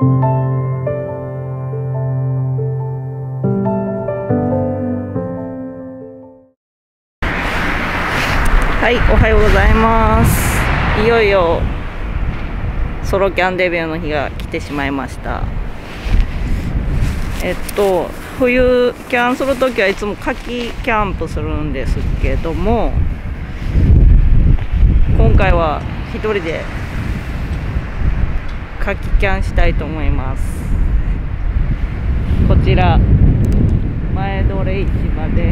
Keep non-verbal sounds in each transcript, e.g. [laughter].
はい、おはようございます。いよいよソロキャンデビューの日が来てしまいました。えっと、冬キャンする時はいつも夏季キャンプするんですけども、今回は1人で夏季キャンしたいと思います。こちら前どれ市場で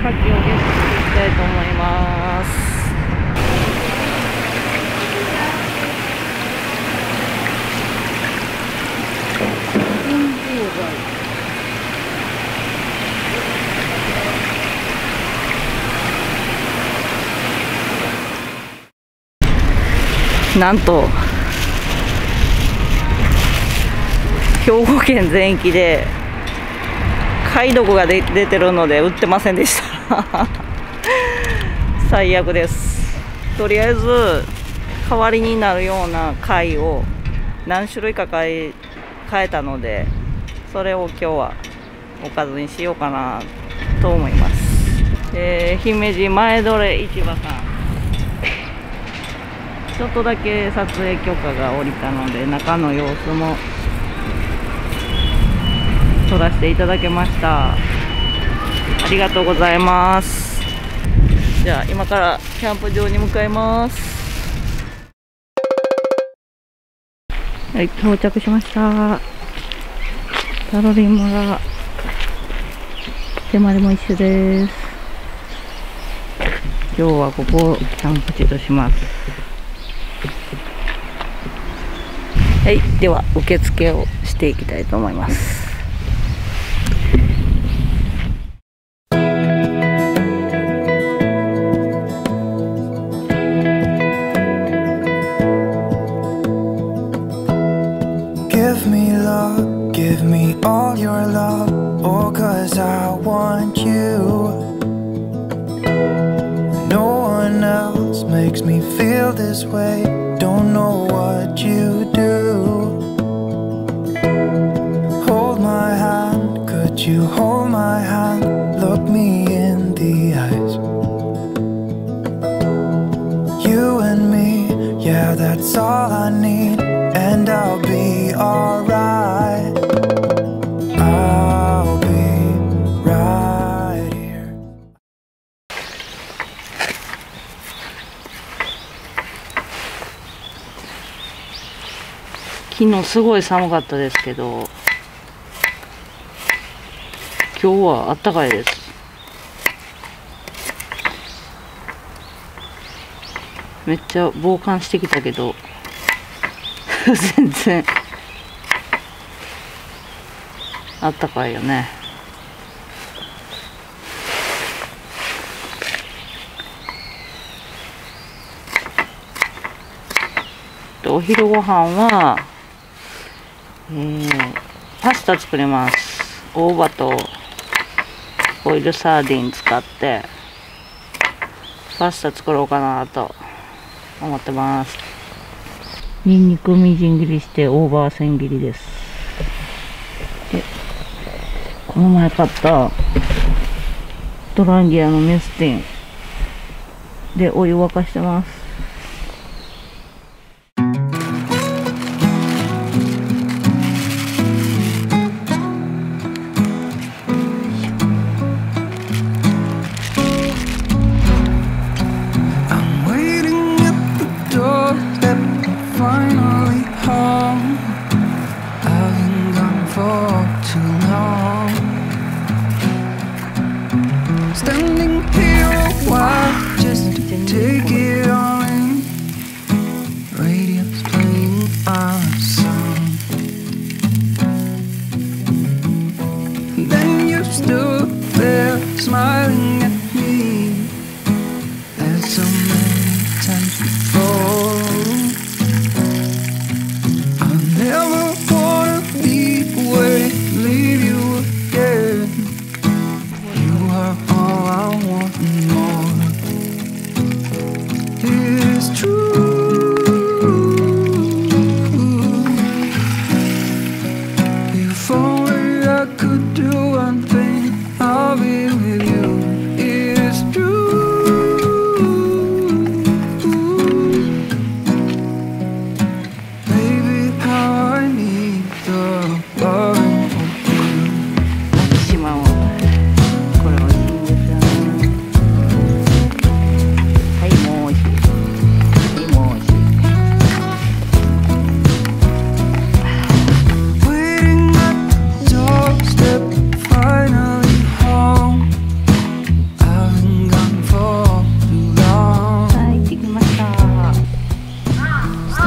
牡蠣をゲットしていきたいと思います。なんと兵庫県全域で貝毒が出てるので売ってませんでした。[laughs] 最悪です。とりあえず代わりになるような貝を何種類か買い買えたのでそれを今日はおかずにしようかなと思います、えー姫路前どれ市場さん。ちょっとだけ撮影許可が下りたので中の様子も撮らせていただきました。ありがとうございます。じゃあ今からキャンプ場に向かいます。はい到着しました。タロリン村。手まりも一緒です今日はここをキャンプ地とします。はい、では受付をしていきたいと思います。You hold my hand? Look me in the eyes. You and me, yeah, that's all I need, and I'll be alright. I'll be right here. 昨日すごい寒かったですけど、今日は暖かいです。めっちゃ防寒してきたけど、[laughs] 全然、暖かいよね。お昼ご飯は、えーパスタ作ります大葉とオイルサーディン使ってパスタ作ろうかなと思ってます。にんにくみじん切りしてオーバー千切りです。でこの前買ったトランギアのメスティンでお湯沸かしてます。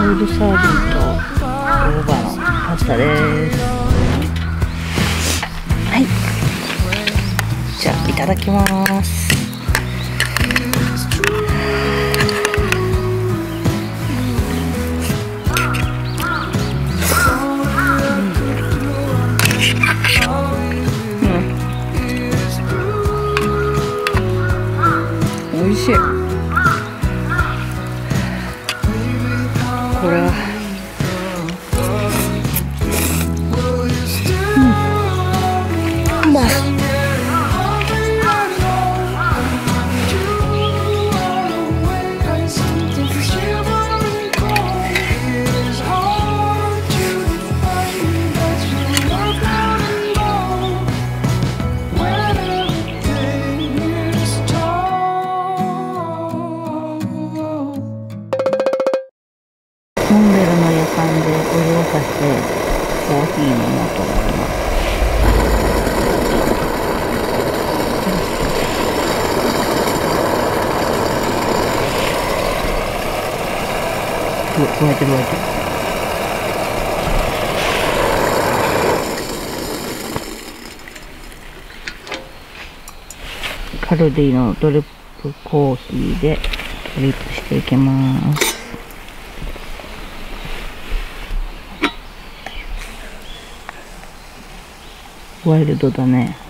ールサーディンと大葉のパスタです。はい。じゃあいただきます。これはモンベルの予感でお湯をかしてコーヒー飲もうと思います。うわ燃えてる燃えてカルディのドリップコーヒーでドリップしていきますワイルドだね。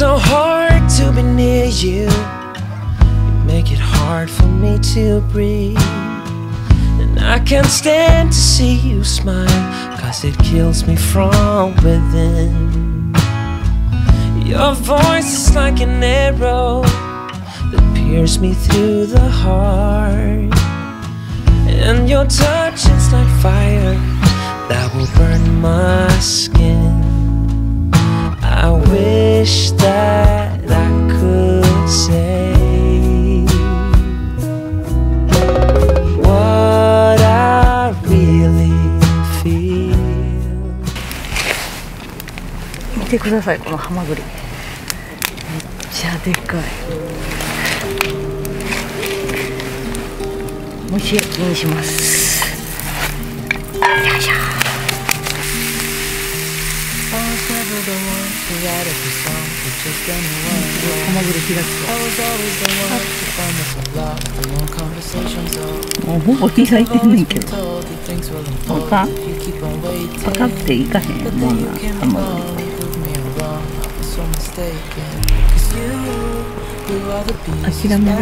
So hard to be near you. You make it hard for me to breathe. And I can't stand to see you smile, cause it kills me from within. Your voice is like an arrow that pierces me through the heart. And your touch is like fire だこのハマグリ。めっちゃでかい。蒸し焼にします。よいしょ。ハマグリ火くもうほぼ開いてんねんけど。パかパカっていかへんもんなハマグリっ諦める。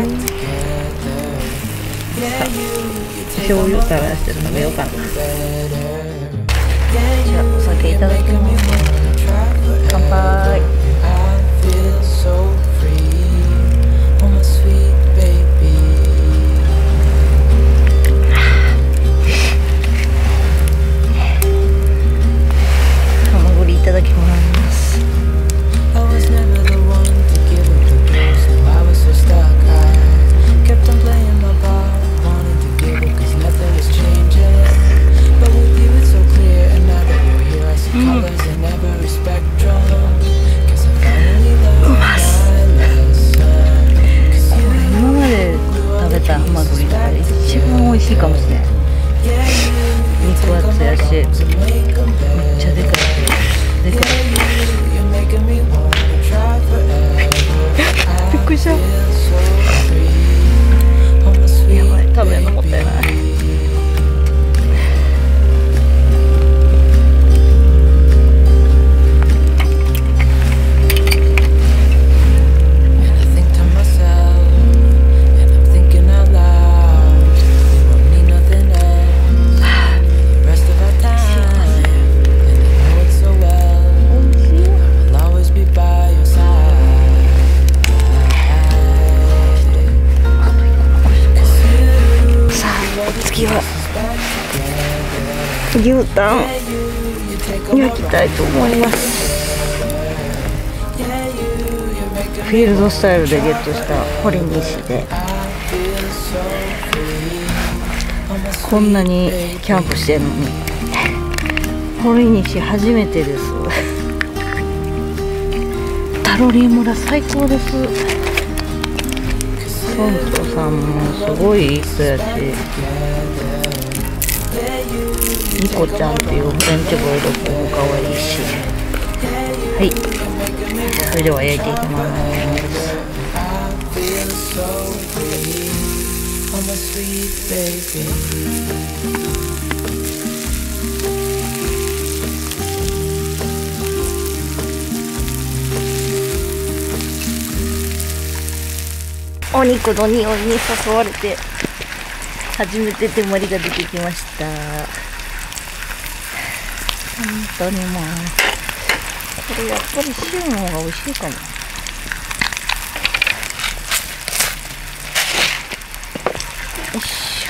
お醤油垂らしてる。のが良かったじゃお酒いただきますこれ、今まで食べるのもった。い [laughs] [laughs] [laughs] ない。フィールドスタイルでゲットした堀西で。こんなにキャンプしてんのに。堀西初めてです。タロリー村最高です。村長さんもすごいいい人やし。ニコちゃんっていうフレンチボルドッグも可愛いし。はい。それでは焼いていきますお肉の匂いに誘われて初めて手まりが出てきました。本当にもうこれやっぱり塩の方が美味しいかも。よいし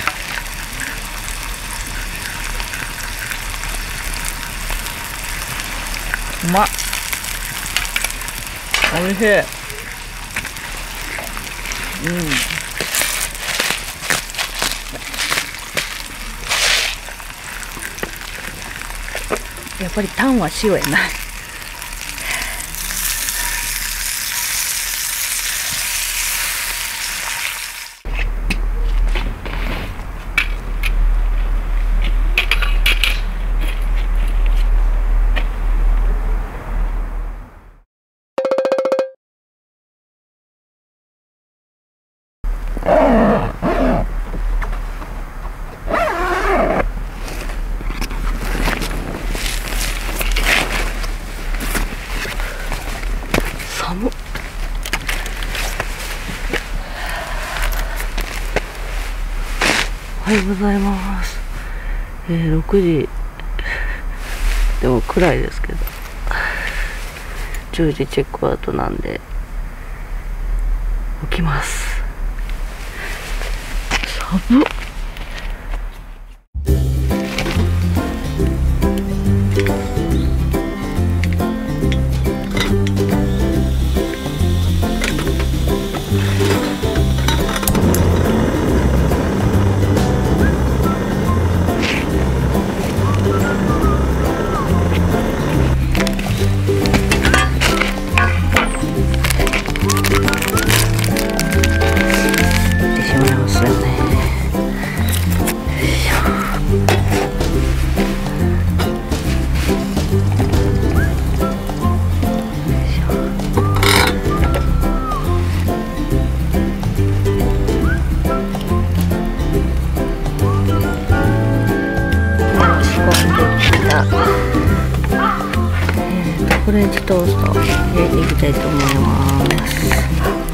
うまっ。おいしい。やっぱりタンは塩やな。寒っおはようございます。えー、6時。[laughs] でも暗いですけど。10時チェックアウトなんで。起きます。寒っ。フレンチトースト入れていきたいと思います。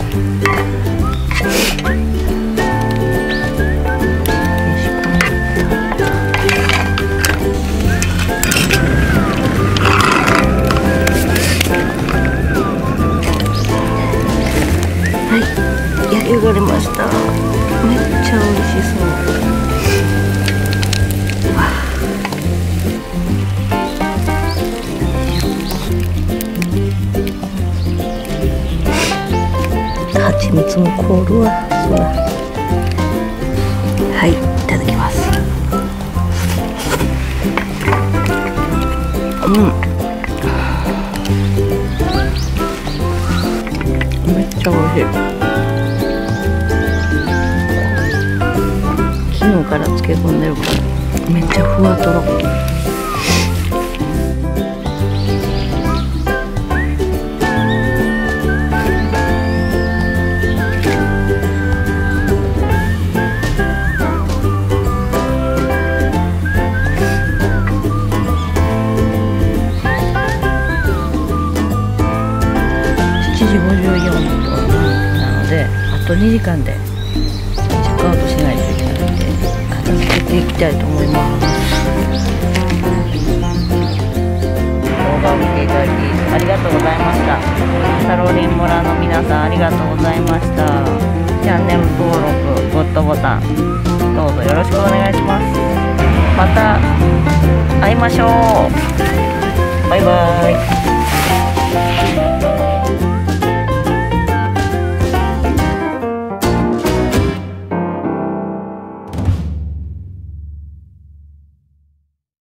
蜜も凍るわ。そうだはい、いただきます。うん。めっちゃ美味しい。昨日から漬け込んでるからめっちゃふわとろ時間でチェックアウトしないといけないので片付けていきたいと思います。動画を見ていただきありがとうございましたサロリン村の皆さんありがとうございました。チャンネル登録グッドボタンどうぞよろしくお願いします。また会いましょう。バイバイ。